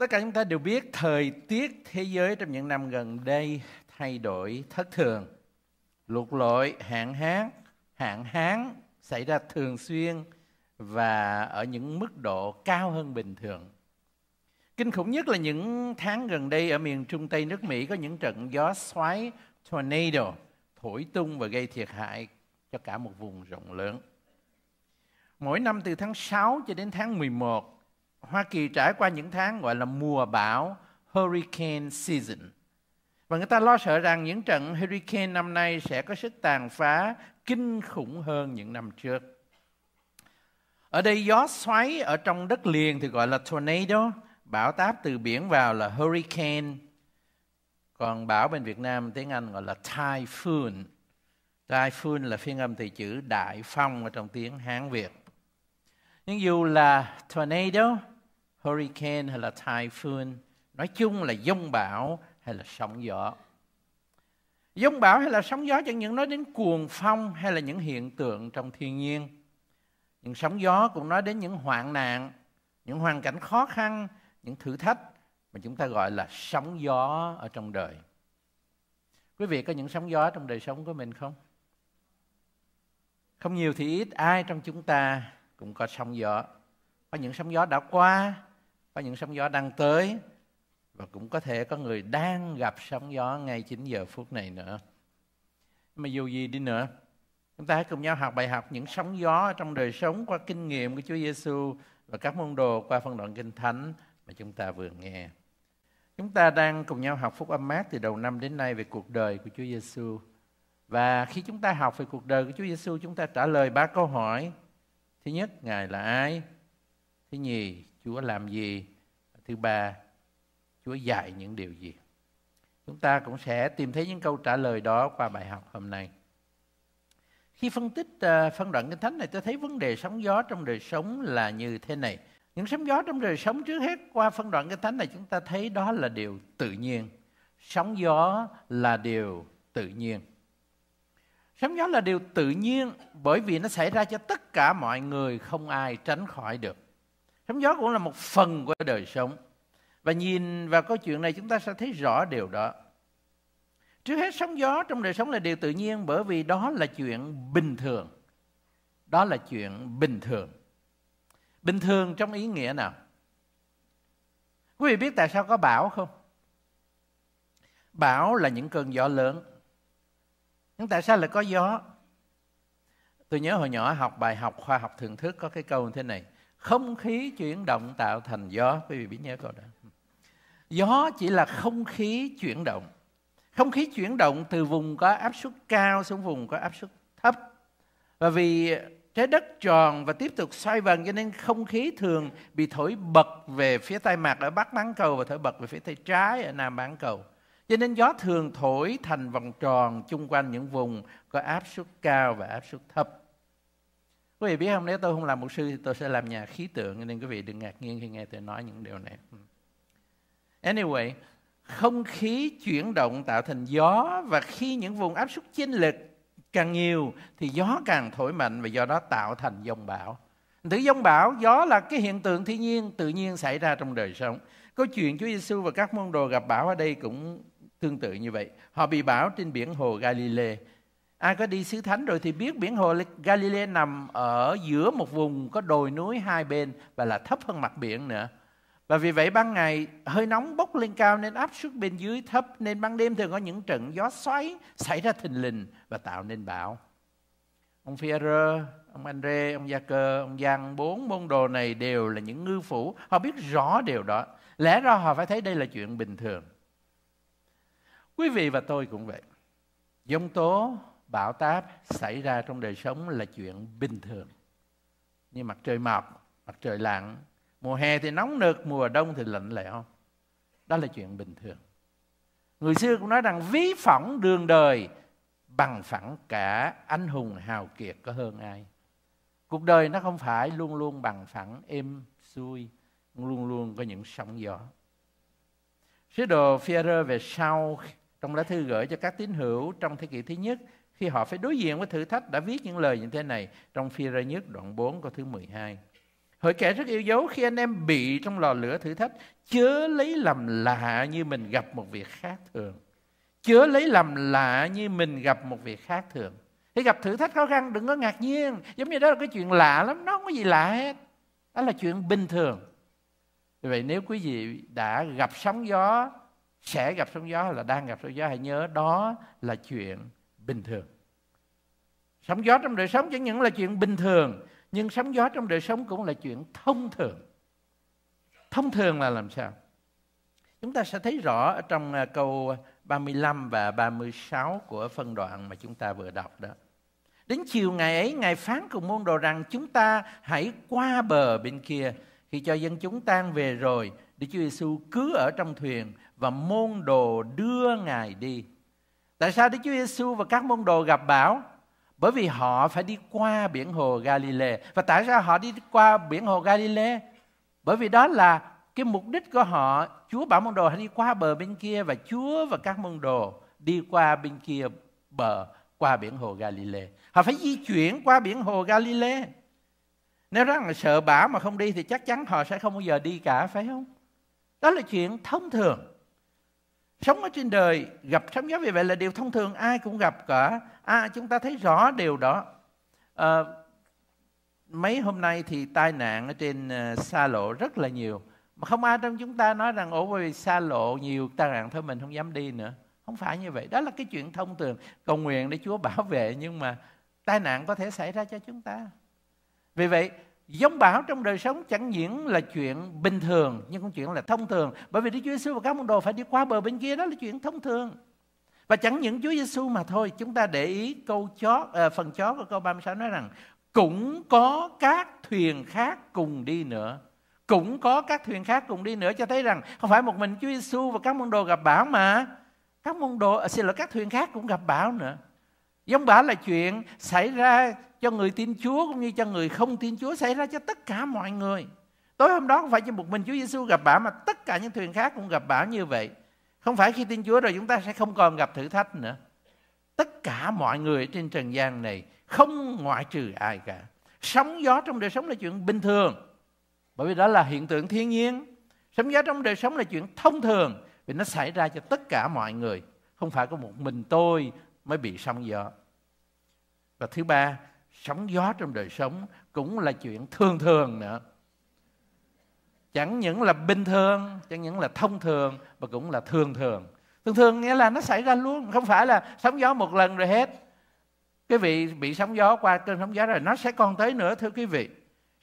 Tất cả chúng ta đều biết thời tiết thế giới trong những năm gần đây thay đổi thất thường. Lụt lội, hạn hán, hạn hán xảy ra thường xuyên và ở những mức độ cao hơn bình thường. Kinh khủng nhất là những tháng gần đây ở miền Trung Tây nước Mỹ có những trận gió xoáy tornado thổi tung và gây thiệt hại cho cả một vùng rộng lớn. Mỗi năm từ tháng 6 cho đến tháng 11, Hoa Kỳ trải qua những tháng gọi là mùa bão hurricane season. Và người ta lo sợ rằng những trận hurricane năm nay sẽ có sức tàn phá kinh khủng hơn những năm trước. Ở đây gió xoáy ở trong đất liền thì gọi là tornado, bão táp từ biển vào là hurricane, còn bão bên Việt Nam tiếng Anh gọi là typhoon. Typhoon là phiên âm từ chữ đại phong ở trong tiếng Hán Việt. Nhưng dù là tornado, hurricane hay là typhoon, nói chung là dông bão hay là sóng gió. Dông bão hay là sóng gió chẳng những nói đến cuồng phong hay là những hiện tượng trong thiên nhiên. những sóng gió cũng nói đến những hoạn nạn, những hoàn cảnh khó khăn, những thử thách mà chúng ta gọi là sóng gió ở trong đời. Quý vị có những sóng gió trong đời sống của mình không? Không nhiều thì ít, ai trong chúng ta cũng có sóng gió. Có những sóng gió đã qua, có những sóng gió đang tới và cũng có thể có người đang gặp sóng gió ngay chính giờ phút này nữa. Mà dù gì đi nữa, chúng ta hãy cùng nhau học bài học những sóng gió trong đời sống qua kinh nghiệm của Chúa Giêsu và các môn đồ qua phân đoạn kinh thánh mà chúng ta vừa nghe. Chúng ta đang cùng nhau học phúc âm mát từ đầu năm đến nay về cuộc đời của Chúa Giêsu. Và khi chúng ta học về cuộc đời của Chúa Giêsu, chúng ta trả lời ba câu hỏi. Thứ nhất, Ngài là ai? Thứ nhì, Chúa làm gì? Thứ ba, Chúa dạy những điều gì? Chúng ta cũng sẽ tìm thấy những câu trả lời đó qua bài học hôm nay. Khi phân tích ờ, phân đoạn kinh thánh này, tôi thấy vấn đề sóng gió trong đời sống là như thế này. Những sóng gió trong đời sống trước hết qua phân đoạn kinh thánh này chúng ta thấy đó là điều tự nhiên. Sóng gió là điều tự nhiên. Sóng gió là điều tự nhiên bởi vì nó xảy ra cho tất cả mọi người không ai tránh khỏi được. Sóng gió cũng là một phần của đời sống. Và nhìn vào câu chuyện này, chúng ta sẽ thấy rõ điều đó. Trước hết, sóng gió trong đời sống là điều tự nhiên bởi vì đó là chuyện bình thường. Đó là chuyện bình thường. Bình thường trong ý nghĩa nào? Quý vị biết tại sao có bão không? Bão là những cơn gió lớn. Nhưng tại sao lại có gió? Tôi nhớ hồi nhỏ học bài học khoa học thường thức có cái câu như thế này. Không khí chuyển động tạo thành gió. Quý vị biết nhớ câu đó. Gió chỉ là không khí chuyển động. Không khí chuyển động từ vùng có áp suất cao xuống vùng có áp suất thấp. Và vì trái đất tròn và tiếp tục xoay vần, cho nên không khí thường bị thổi bật về phía tây mặt ở bắc bán cầu và thổi bật về phía tây trái ở nam bán cầu. Cho nên gió thường thổi thành vòng tròn chung quanh những vùng có áp suất cao và áp suất thấp. Quý vị biết không, nếu tôi không làm mục sư thì tôi sẽ làm nhà khí tượng, nên quý vị đừng ngạc nhiên khi nghe tôi nói những điều này. Ừ. Anyway, không khí chuyển động tạo thành gió và khi những vùng áp suất chênh lệch càng nhiều thì gió càng thổi mạnh và do đó tạo thành dông bão. từ dông bão, gió là cái hiện tượng thiên nhiên tự nhiên xảy ra trong đời sống. Câu chuyện Chúa Giêsu và các môn đồ gặp bão ở đây cũng tương tự như vậy. Họ bị bão trên biển hồ Galilee. Ai có đi xứ thánh rồi thì biết biển hồ Galilee nằm ở giữa một vùng có đồi núi hai bên và là thấp hơn mặt biển nữa. Và vì vậy ban ngày hơi nóng bốc lên cao nên áp suất bên dưới thấp nên ban đêm thường có những trận gió xoáy xảy ra thình lình và tạo nên bão. Ông Phi-rơ, ông Andre, ông Gia Cơ, ông Giang, bốn môn đồ này đều là những ngư phủ. Họ biết rõ điều đó. Lẽ ra họ phải thấy đây là chuyện bình thường. Quý vị và tôi cũng vậy. Dông tố, bão táp xảy ra trong đời sống là chuyện bình thường. Như mặt trời mọc, mặt trời lặn, mùa hè thì nóng nực, mùa đông thì lạnh lẽo. Đó là chuyện bình thường. Người xưa cũng nói rằng ví phỏng đường đời bằng phẳng cả anh hùng hào kiệt có hơn ai. Cuộc đời nó không phải luôn luôn bằng phẳng êm xuôi, luôn luôn có những sóng gió. Sứ đồ Führer về sau trong lá thư gửi cho các tín hữu trong thế kỷ thứ nhất khi họ phải đối diện với thử thách đã viết những lời như thế này trong phi ra nhất đoạn 4 câu thứ 12. Hỡi kẻ rất yêu dấu khi anh em bị trong lò lửa thử thách, chớ lấy làm lạ như mình gặp một việc khác thường. Chớ lấy làm lạ như mình gặp một việc khác thường. Khi gặp thử thách khó khăn đừng có ngạc nhiên. Giống như đó là cái chuyện lạ lắm, nó không có gì lạ hết. Đó là chuyện bình thường. Vì vậy nếu quý vị đã gặp sóng gió, sẽ gặp sóng gió là đang gặp sóng gió, hãy nhớ đó là chuyện bình thường. Sóng gió trong đời sống chẳng những là chuyện bình thường, nhưng sóng gió trong đời sống cũng là chuyện thông thường. Thông thường là làm sao? Chúng ta sẽ thấy rõ ở trong à, câu 35 và 36 của phân đoạn mà chúng ta vừa đọc đó. Đến chiều ngày ấy, Ngài phán cùng môn đồ rằng chúng ta hãy qua bờ bên kia. Khi cho dân chúng tan về rồi, Đức Chúa Giêsu cứ ở trong thuyền và môn đồ đưa Ngài đi. Tại sao Đức Chúa Giêsu và các môn đồ gặp bão? Bởi vì họ phải đi qua biển hồ Galilee. Và tại sao họ đi qua biển hồ Galilee? Bởi vì đó là cái mục đích của họ. Chúa bảo môn đồ hãy đi qua bờ bên kia và Chúa và các môn đồ đi qua bên kia bờ qua biển hồ Galilee. Họ phải di chuyển qua biển hồ Galilee. Nếu rằng là sợ bão mà không đi thì chắc chắn họ sẽ không bao giờ đi cả, phải không? Đó là chuyện thông thường. Sống ở trên đời gặp sóng gió vì vậy là điều thông thường ai cũng gặp cả. À, chúng ta thấy rõ điều đó. À, mấy hôm nay thì tai nạn ở trên ờ, xa lộ rất là nhiều. Mà không ai trong chúng ta nói rằng ổ vì xa lộ nhiều tai nạn thôi mình không dám đi nữa. Không phải như vậy. Đó là cái chuyện thông thường. Cầu nguyện để Chúa bảo vệ nhưng mà tai nạn có thể xảy ra cho chúng ta. Vì vậy Giống bão trong đời sống chẳng những là chuyện bình thường nhưng cũng chuyện là thông thường. Bởi vì Đức Chúa Giêsu và các môn đồ phải đi qua bờ bên kia đó là chuyện thông thường. Và chẳng những Chúa Giêsu mà thôi, chúng ta để ý câu chót à, phần chót của câu 36 nói rằng cũng có các thuyền khác cùng đi nữa. Cũng có các thuyền khác cùng đi nữa cho thấy rằng không phải một mình Chúa Giêsu và các môn đồ gặp bão mà các môn đồ à, xin lỗi các thuyền khác cũng gặp bão nữa. Giống bả là chuyện xảy ra cho người tin Chúa cũng như cho người không tin Chúa, xảy ra cho tất cả mọi người. Tối hôm đó không phải chỉ một mình Chúa Giêsu gặp bả mà tất cả những thuyền khác cũng gặp bão như vậy. Không phải khi tin Chúa rồi chúng ta sẽ không còn gặp thử thách nữa. Tất cả mọi người trên trần gian này không ngoại trừ ai cả. Sóng gió trong đời sống là chuyện bình thường. Bởi vì đó là hiện tượng thiên nhiên. Sóng gió trong đời sống là chuyện thông thường. Vì nó xảy ra cho tất cả mọi người. Không phải có một mình tôi mới bị sóng gió. Và thứ ba, sóng gió trong đời sống cũng là chuyện thường thường nữa. Chẳng những là bình thường chẳng những là thông thường mà cũng là thường thường. Thường thường nghĩa là nó xảy ra luôn không phải là sóng gió một lần rồi hết. Quý vị bị sóng gió qua cơn sóng gió rồi nó sẽ còn tới nữa thưa quý vị.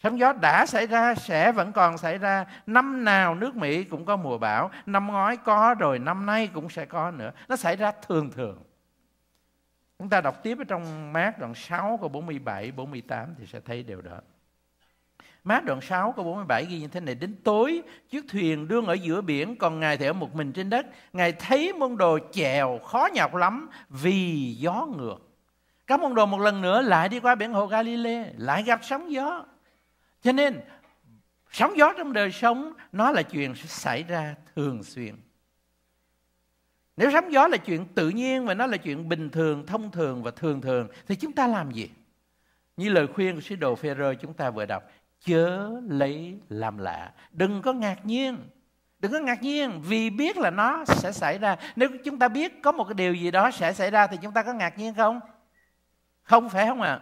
Sóng gió đã xảy ra sẽ vẫn còn xảy ra. Năm nào nước mỹ cũng có mùa bão năm ngoái có rồi năm nay cũng sẽ có nữa. Nó xảy ra thường thường. Chúng ta đọc tiếp ở trong mát đoạn 6 câu 47, 48 thì sẽ thấy điều đó. Mát đoạn 6 câu 47 ghi như thế này. Đến tối, chiếc thuyền đương ở giữa biển, còn Ngài thì ở một mình trên đất. Ngài thấy môn đồ chèo khó nhọc lắm vì gió ngược. Các môn đồ một lần nữa lại đi qua biển hồ Galilee, lại gặp sóng gió. Cho nên, sóng gió trong đời sống, nó là chuyện xảy ra thường xuyên. Nếu sóng gió là chuyện tự nhiên và nó là chuyện bình thường, thông thường và thường thường thì chúng ta làm gì? Như lời khuyên của sứ đồ phê rơ chúng ta vừa đọc, chớ lấy làm lạ, đừng có ngạc nhiên. Đừng có ngạc nhiên vì biết là nó sẽ xảy ra. Nếu chúng ta biết có một cái điều gì đó sẽ xảy ra thì chúng ta có ngạc nhiên không? Không phải không ạ? À?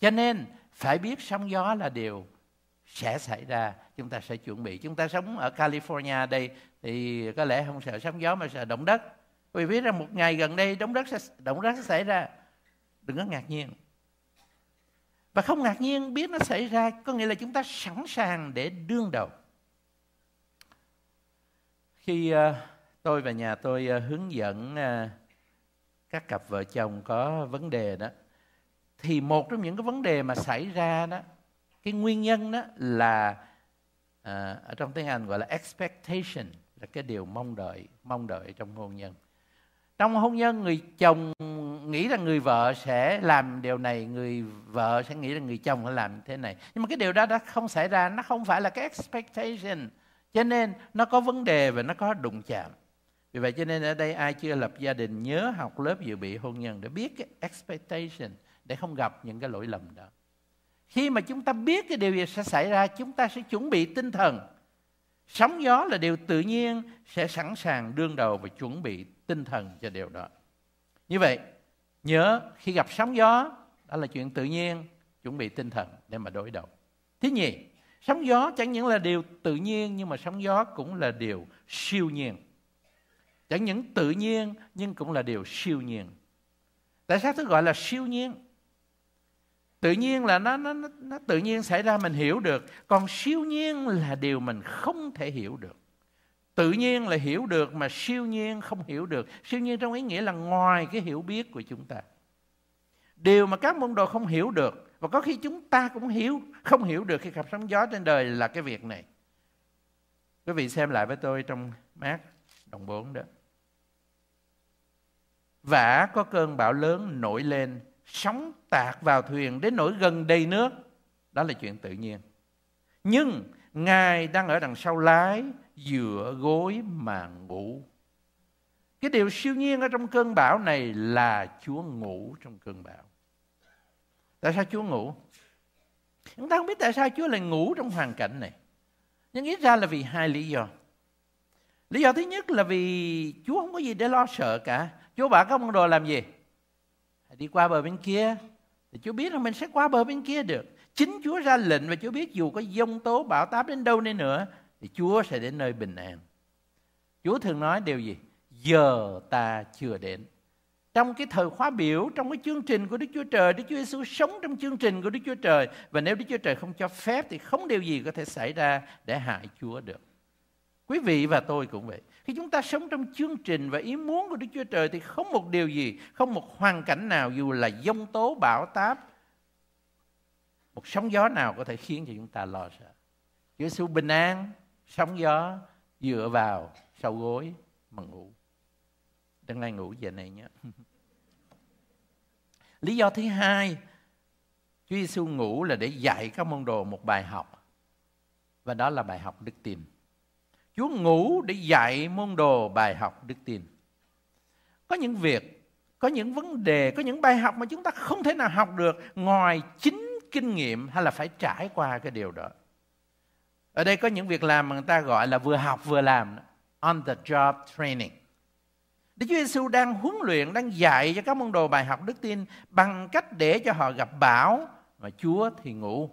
Cho nên phải biết sóng gió là điều sẽ xảy ra, chúng ta sẽ chuẩn bị. Chúng ta sống ở California đây thì có lẽ không sợ sóng gió mà sợ động đất. Vì biết rằng một ngày gần đây động đất sẽ, động đất sẽ xảy ra. Đừng có ngạc nhiên. Và không ngạc nhiên, biết nó xảy ra có nghĩa là chúng ta sẵn sàng để đương đầu. Khi ờ, tôi và nhà tôi ờ, hướng dẫn ờ, các cặp vợ chồng có vấn đề đó, thì một trong những cái vấn đề mà xảy ra đó cái nguyên nhân đó là à, ở trong tiếng Anh gọi là expectation là cái điều mong đợi mong đợi trong hôn nhân. Trong hôn nhân người chồng nghĩ rằng người vợ sẽ làm điều này người vợ sẽ nghĩ rằng người chồng sẽ làm thế này. Nhưng mà cái điều đó đã không xảy ra nó không phải là cái expectation. Cho nên nó có vấn đề và nó có đụng chạm. Vì vậy cho nên ở đây ai chưa lập gia đình nhớ học lớp dự bị hôn nhân để biết cái expectation để không gặp những cái lỗi lầm đó khi mà chúng ta biết cái điều gì sẽ xảy ra, chúng ta sẽ chuẩn bị tinh thần. Sóng gió là điều tự nhiên sẽ sẵn sàng đương đầu và chuẩn bị tinh thần cho điều đó. Như vậy, nhớ khi gặp sóng gió, đó là chuyện tự nhiên, chuẩn bị tinh thần để mà đối đầu. Thứ nhì, sóng gió chẳng những là điều tự nhiên, nhưng mà sóng gió cũng là điều siêu nhiên. Chẳng những tự nhiên, nhưng cũng là điều siêu nhiên. Tại sao tôi gọi là siêu nhiên? Tự nhiên là nó, nó nó tự nhiên xảy ra mình hiểu được. Còn siêu nhiên là điều mình không thể hiểu được. Tự nhiên là hiểu được mà siêu nhiên không hiểu được. Siêu nhiên trong ý nghĩa là ngoài cái hiểu biết của chúng ta. Điều mà các môn đồ không hiểu được và có khi chúng ta cũng hiểu không hiểu được khi gặp sóng gió trên đời là cái việc này. Quý vị xem lại với tôi trong mát đồng 4 đó. Vả có cơn bão lớn nổi lên sóng tạt vào thuyền đến nỗi gần đầy nước. Đó là chuyện tự nhiên. Nhưng ngài đang ở đằng sau lái dựa gối mà ngủ. Cái điều siêu nhiên ở trong cơn bão này là chúa ngủ trong cơn bão. Tại sao chúa ngủ? Chúng ta không biết tại sao chúa lại ngủ trong hoàn cảnh này. Nhưng ít ra là vì hai lý do. Lý do thứ nhất là vì chúa không có gì để lo sợ cả. Chúa bảo các môn đồ làm gì? Đi qua bờ bên kia thì Chúa biết là mình sẽ qua bờ bên kia được. Chính Chúa ra lệnh và Chúa biết dù có dông tố bão táp đến đâu đi nữa thì Chúa sẽ đến nơi bình an. Chúa thường nói điều gì? Giờ ta chưa đến. Trong cái thời khóa biểu, trong cái chương trình của Đức Chúa Trời, Đức Chúa Giêsu sống trong chương trình của Đức Chúa Trời và nếu Đức Chúa Trời không cho phép thì không điều gì có thể xảy ra để hại Chúa được. Quý vị và tôi cũng vậy. Khi chúng ta sống trong chương trình và ý muốn của Đức Chúa Trời thì không một điều gì, không một hoàn cảnh nào dù là dông tố bão táp, một sóng gió nào có thể khiến cho chúng ta lo sợ. Chúa Giêsu bình an, sóng gió dựa vào sau gối mà ngủ. Đừng lại ngủ giờ này nhé. Lý do thứ hai, Chúa Giêsu ngủ là để dạy các môn đồ một bài học. Và đó là bài học đức tin. Chúa ngủ để dạy môn đồ bài học đức tin. Có những việc, có những vấn đề, có những bài học mà chúng ta không thể nào học được ngoài chính kinh nghiệm hay là phải trải qua cái điều đó. Ở đây có những việc làm mà người ta gọi là vừa học vừa làm. On the job training. Đức Chúa Giêsu đang huấn luyện, đang dạy cho các môn đồ bài học đức tin bằng cách để cho họ gặp bão mà Chúa thì ngủ.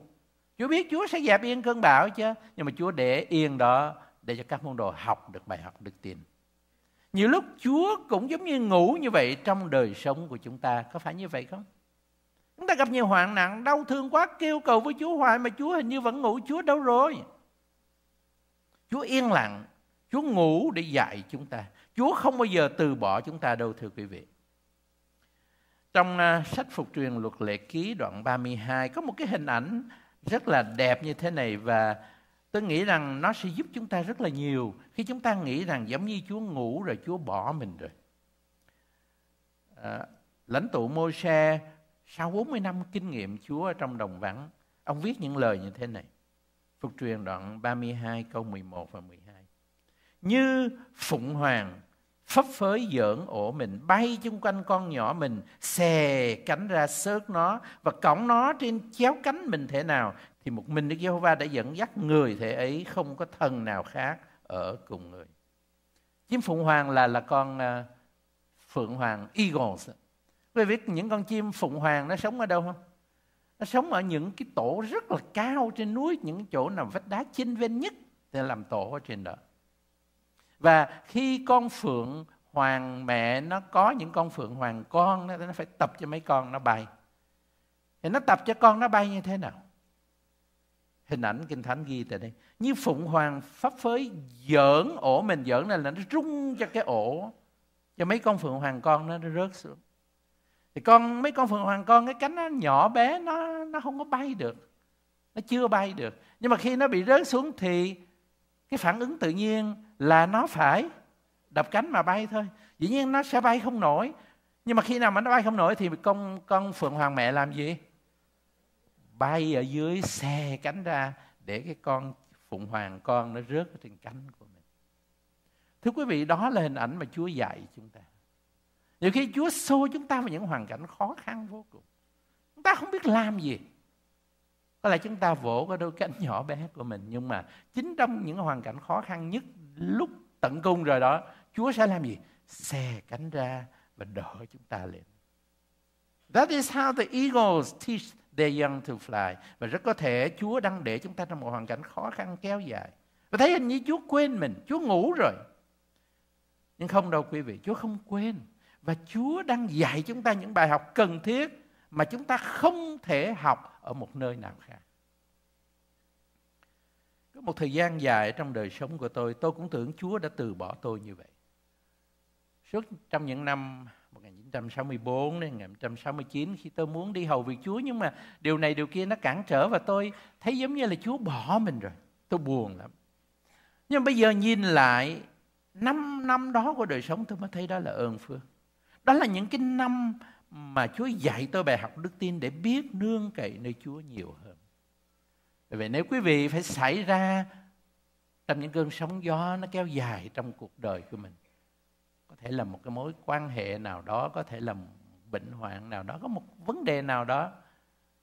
Chúa biết Chúa sẽ dẹp yên cơn bão chứ, nhưng mà Chúa để yên đó để cho các môn đồ học được bài học đức tin. Nhiều lúc Chúa cũng giống như ngủ như vậy trong đời sống của chúng ta. Có phải như vậy không? Chúng ta gặp nhiều hoạn nạn, đau thương quá, kêu cầu với Chúa hoài mà Chúa hình như vẫn ngủ. Chúa đâu rồi? Chúa yên lặng, Chúa ngủ để dạy chúng ta. Chúa không bao giờ từ bỏ chúng ta đâu thưa quý vị. Trong uh, sách Phục truyền luật lệ ký đoạn 32 có một cái hình ảnh rất là đẹp như thế này và tôi nghĩ rằng nó sẽ giúp chúng ta rất là nhiều khi chúng ta nghĩ rằng giống như Chúa ngủ rồi Chúa bỏ mình rồi. À, lãnh tụ môi xe sau 40 năm kinh nghiệm Chúa ở trong đồng vắng, ông viết những lời như thế này. Phục truyền đoạn 32 câu 11 và 12. Như phụng hoàng phấp phới giỡn ổ mình bay chung quanh con nhỏ mình xè cánh ra sớt nó và cõng nó trên chéo cánh mình thế nào thì một mình Đức Giê-hô-va đã dẫn dắt người thể ấy không có thần nào khác ở cùng người. Chim phụng hoàng là là con uh, phượng hoàng eagles. Quý vị biết những con chim phụng hoàng nó sống ở đâu không? Nó sống ở những cái tổ rất là cao trên núi, những chỗ nào vách đá chinh ven nhất để làm tổ ở trên đó. Và khi con phượng hoàng mẹ nó có những con phượng hoàng con nó, nó phải tập cho mấy con nó bay. Thì nó tập cho con nó bay như thế nào? Hình ảnh kinh thánh ghi tại đây. Như phụng hoàng pháp phới giỡn ổ mình giỡn này là nó rung cho cái ổ. Cho mấy con phượng hoàng con nó, nó rớt xuống. Thì con mấy con phượng hoàng con cái cánh nó nhỏ bé nó nó không có bay được. Nó chưa bay được. Nhưng mà khi nó bị rớt xuống thì cái phản ứng tự nhiên là nó phải đập cánh mà bay thôi. Dĩ nhiên nó sẽ bay không nổi. Nhưng mà khi nào mà nó bay không nổi thì con con phượng hoàng mẹ làm gì? Bay ở dưới xe cánh ra để cái con phụng hoàng con nó rớt ở trên cánh của mình. Thưa quý vị, đó là hình ảnh mà chúa dạy chúng ta. Nhiều khi chúa xô chúng ta vào những hoàn cảnh khó khăn vô cùng. Chúng ta không biết làm gì. Có lẽ chúng ta vỗ cái đôi cánh nhỏ bé của mình, nhưng mà chính trong những hoàn cảnh khó khăn nhất lúc tận cung rồi đó, chúa sẽ làm gì? Xè cánh ra và đỡ chúng ta lên. That is how the eagles teach They young to fly. Và rất có thể chúa đang để chúng ta trong một hoàn cảnh khó khăn kéo dài. Và thấy hình như chúa quên mình. Chúa ngủ rồi. Nhưng không đâu quý vị, chúa không quên. Và chúa đang dạy chúng ta những bài học cần thiết mà chúng ta không thể học ở một nơi nào khác. Có một thời gian dài trong đời sống của tôi tôi cũng tưởng chúa đã từ bỏ tôi như vậy. Suốt trong những năm 1964 đến 1969 khi tôi muốn đi hầu việc Chúa, nhưng mà điều này, điều kia nó cản trở và tôi thấy giống như là Chúa bỏ mình rồi. Tôi buồn lắm. Nhưng bây giờ nhìn lại, năm năm đó của đời sống tôi mới thấy đó là ơn phước. Đó là những cái năm mà Chúa dạy tôi bài học đức tin để biết nương cậy nơi Chúa nhiều hơn. Vậy nếu quý vị phải xảy ra trong những cơn sóng gió nó kéo dài trong cuộc đời của mình có thể là một cái mối quan hệ nào đó, có thể là một bệnh hoạn nào đó, có một vấn đề nào đó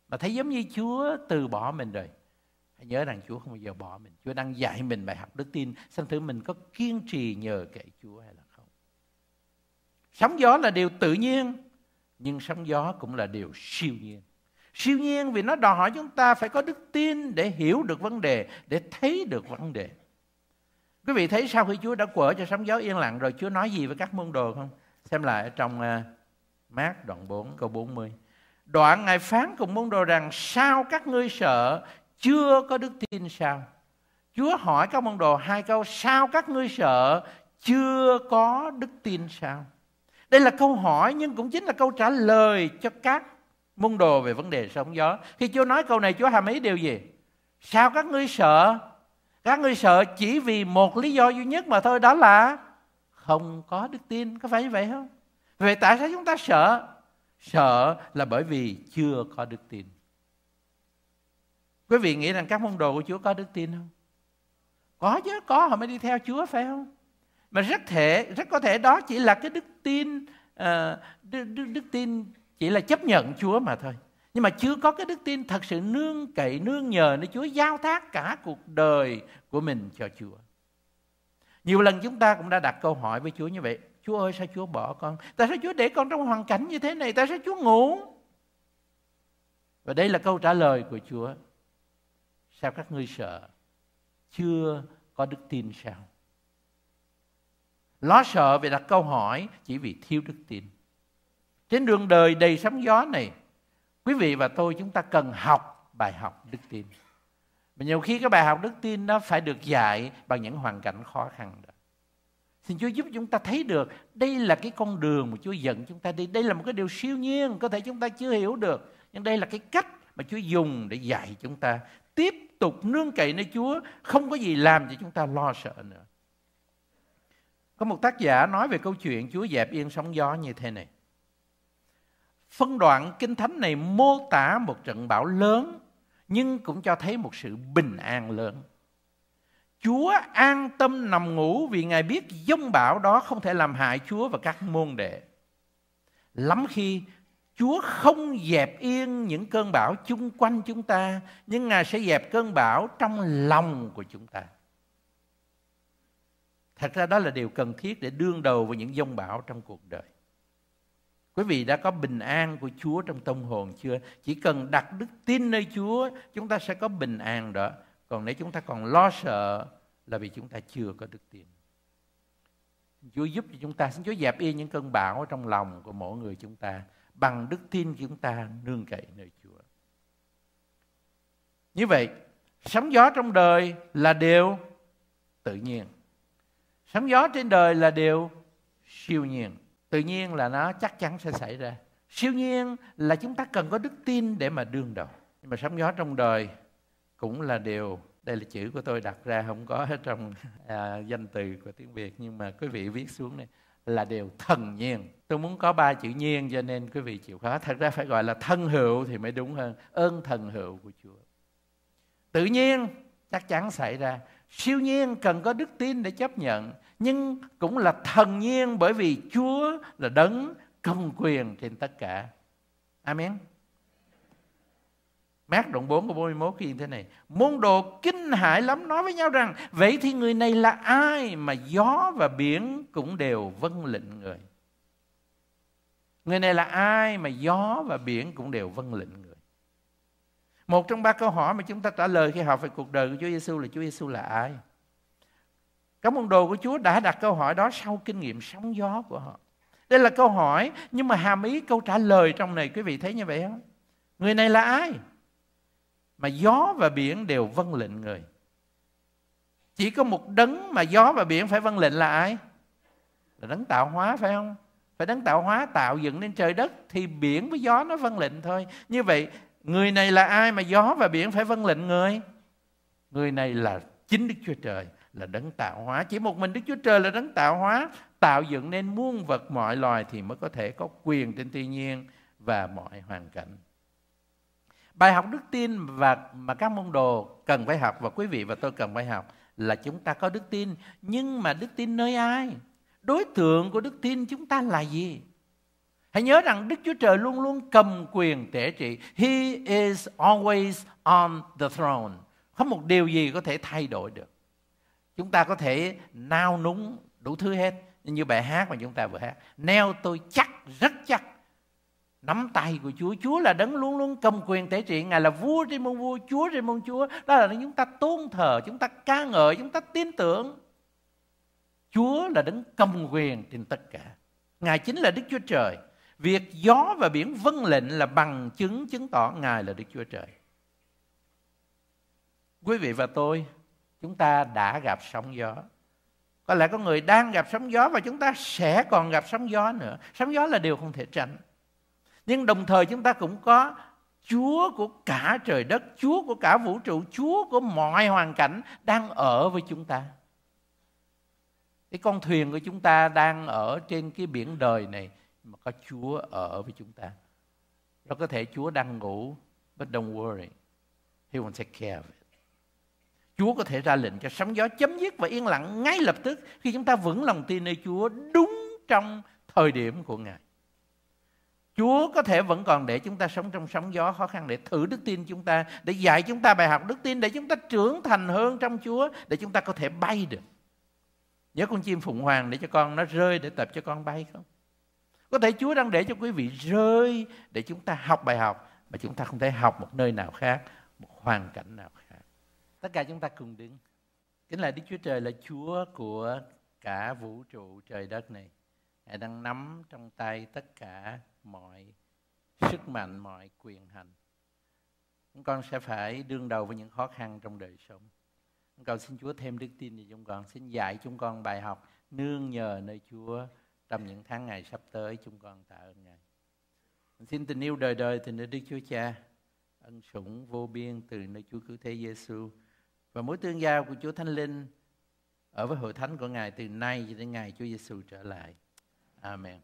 mà thấy giống như Chúa từ bỏ mình rồi. Hãy nhớ rằng Chúa không bao giờ bỏ mình. Chúa đang dạy mình bài học đức tin. Xem thử mình có kiên trì nhờ kệ Chúa hay là không. Sóng gió là điều tự nhiên, nhưng sóng gió cũng là điều siêu nhiên. Siêu nhiên vì nó đòi hỏi chúng ta phải có đức tin để hiểu được vấn đề, để thấy được vấn đề. Quý vị thấy sau khi Chúa đã quở cho sóng gió yên lặng rồi Chúa nói gì với các môn đồ không? Xem lại ở trong uh, Mát đoạn 4 câu 40. Đoạn Ngài phán cùng môn đồ rằng sao các ngươi sợ chưa có đức tin sao? Chúa hỏi các môn đồ hai câu sao các ngươi sợ chưa có đức tin sao? Đây là câu hỏi nhưng cũng chính là câu trả lời cho các môn đồ về vấn đề sóng gió. Khi Chúa nói câu này Chúa hàm ý điều gì? Sao các ngươi sợ các ngươi sợ chỉ vì một lý do duy nhất mà thôi đó là không có đức tin. Có phải như vậy không? Vậy tại sao chúng ta sợ? Sợ là bởi vì chưa có đức tin. Quý vị nghĩ rằng các môn đồ của chúa có đức tin không? Có chứ có họ mới đi theo chúa phải không? Mà rất thể rất có thể đó chỉ là cái đức tin uh, đức, đức, đức tin chỉ là chấp nhận chúa mà thôi nhưng mà chưa có cái đức tin thật sự nương cậy nương nhờ nơi Chúa giao thác cả cuộc đời của mình cho Chúa. Nhiều lần chúng ta cũng đã đặt câu hỏi với Chúa như vậy. Chúa ơi sao Chúa bỏ con? Tại sao Chúa để con trong hoàn cảnh như thế này? Tại sao Chúa ngủ? Và đây là câu trả lời của Chúa. Sao các ngươi sợ? Chưa có đức tin sao? Lo sợ về đặt câu hỏi chỉ vì thiếu đức tin. Trên đường đời đầy sóng gió này, quý vị và tôi chúng ta cần học bài học đức tin. Mà nhiều khi cái bài học đức tin nó phải được dạy bằng những hoàn cảnh khó khăn đó. Xin Chúa giúp chúng ta thấy được đây là cái con đường mà Chúa dẫn chúng ta đi. Đây là một cái điều siêu nhiên, có thể chúng ta chưa hiểu được. Nhưng đây là cái cách mà Chúa dùng để dạy chúng ta. Tiếp tục nương cậy nơi Chúa, không có gì làm cho chúng ta lo sợ nữa. Có một tác giả nói về câu chuyện Chúa dẹp yên sóng gió như thế này. Phân đoạn kinh thánh này mô tả một trận bão lớn nhưng cũng cho thấy một sự bình an lớn. Chúa an tâm nằm ngủ vì Ngài biết dông bão đó không thể làm hại Chúa và các môn đệ. Lắm khi Chúa không dẹp yên những cơn bão chung quanh chúng ta, nhưng Ngài sẽ dẹp cơn bão trong lòng của chúng ta. Thật ra đó là điều cần thiết để đương đầu với những dông bão trong cuộc đời. Quý vị đã có bình an của Chúa trong tâm hồn chưa? Chỉ cần đặt đức tin nơi Chúa, chúng ta sẽ có bình an đó. Còn nếu chúng ta còn lo sợ là vì chúng ta chưa có đức tin. Chúa giúp cho chúng ta, xin Chúa dẹp yên những cơn bão trong lòng của mỗi người chúng ta bằng đức tin chúng ta nương cậy nơi Chúa. Như vậy, sóng gió trong đời là điều tự nhiên. Sóng gió trên đời là điều siêu nhiên tự nhiên là nó chắc chắn sẽ xảy ra. Siêu nhiên là chúng ta cần có đức tin để mà đương đầu. Nhưng mà sóng gió trong đời cũng là điều đây là chữ của tôi đặt ra không có hết trong à, danh từ của tiếng việt. Nhưng mà quý vị viết xuống này là điều thần nhiên. Tôi muốn có ba chữ nhiên cho nên quý vị chịu khó. Thật ra phải gọi là thân hữu thì mới đúng hơn ơn thần hữu của chúa. Tự nhiên chắc chắn xảy ra. Siêu nhiên cần có đức tin để chấp nhận nhưng cũng là thần nhiên bởi vì Chúa là đấng công quyền trên tất cả. Amen. Mát đoạn 4 của 41 ghi thế này. Môn đồ kinh hãi lắm, nói với nhau rằng, vậy thì người này là ai mà gió và biển cũng đều vâng lệnh người. Người này là ai mà gió và biển cũng đều vâng lệnh người. Một trong ba câu hỏi mà chúng ta trả lời khi học về cuộc đời của Chúa Giêsu là Chúa Giêsu là ai? Các môn đồ của Chúa đã đặt câu hỏi đó sau kinh nghiệm sóng gió của họ. Đây là câu hỏi, nhưng mà hàm ý câu trả lời trong này, quý vị thấy như vậy không? Người này là ai? Mà gió và biển đều vâng lệnh người. Chỉ có một đấng mà gió và biển phải vâng lệnh là ai? Là đấng tạo hóa, phải không? Phải đấng tạo hóa tạo dựng nên trời đất thì biển với gió nó vâng lệnh thôi. Như vậy, người này là ai mà gió và biển phải vâng lệnh người? Người này là chính Đức Chúa Trời là đấng tạo hóa. Chỉ một mình Đức Chúa Trời là đấng tạo hóa, tạo dựng nên muôn vật mọi loài thì mới có thể có quyền trên thiên nhiên và mọi hoàn cảnh. Bài học đức tin và mà các môn đồ cần phải học và quý vị và tôi cần phải học là chúng ta có đức tin, nhưng mà đức tin nơi ai? Đối tượng của đức tin chúng ta là gì? Hãy nhớ rằng Đức Chúa Trời luôn luôn cầm quyền tể trị. He is always on the throne. Không một điều gì có thể thay đổi được. Chúng ta có thể nao núng đủ thứ hết. Như bài hát mà chúng ta vừa hát. Neo tôi chắc, rất chắc. Nắm tay của Chúa. Chúa là đấng luôn luôn cầm quyền thể trị. Ngài là vua trên môn vua, Chúa trên môn Chúa. Đó là chúng ta tôn thờ, chúng ta ca ngợi, chúng ta tin tưởng. Chúa là đấng cầm quyền trên tất cả. Ngài chính là Đức Chúa Trời. Việc gió và biển vâng lệnh là bằng chứng chứng tỏ Ngài là Đức Chúa Trời. Quý vị và tôi chúng ta đã gặp sóng gió có lẽ có người đang gặp sóng gió và chúng ta sẽ còn gặp sóng gió nữa sóng gió là điều không thể tránh nhưng đồng thời chúng ta cũng có Chúa của cả trời đất, Chúa của cả vũ trụ, Chúa của mọi hoàn cảnh đang ở với chúng ta. Cái con thuyền của chúng ta đang ở trên cái biển đời này mà có Chúa ở với chúng ta. Nó có thể Chúa đang ngủ, but don't worry. He will take care of it. Chúa có thể ra lệnh cho sóng gió chấm dứt và yên lặng ngay lập tức khi chúng ta vững lòng tin nơi Chúa đúng trong thời điểm của Ngài. Chúa có thể vẫn còn để chúng ta sống trong sóng gió khó khăn để thử đức tin chúng ta, để dạy chúng ta bài học đức tin, để chúng ta trưởng thành hơn trong Chúa, để chúng ta có thể bay được. Nhớ con chim phụng hoàng để cho con nó rơi để tập cho con bay không? Có thể Chúa đang để cho quý vị rơi để chúng ta học bài học mà chúng ta không thể học một nơi nào khác, một hoàn cảnh nào khác. Tất cả chúng ta cùng đứng. Kính là Đức Chúa Trời là Chúa của cả vũ trụ trời đất này. Ngài đang nắm trong tay tất cả mọi sức mạnh, mọi quyền hành. Chúng con sẽ phải đương đầu với những khó khăn trong đời sống. Chúng con xin Chúa thêm đức tin cho chúng con. Xin dạy chúng con bài học nương nhờ nơi Chúa trong những tháng ngày sắp tới. Chúng con tạ ơn Ngài. Xin tình yêu đời đời từ nơi Đức Chúa Cha, ân sủng vô biên từ nơi Chúa cứu thế Giêsu và mối tương giao của Chúa Thánh Linh ở với hội thánh của Ngài từ nay cho đến ngày Chúa Giêsu trở lại. Amen.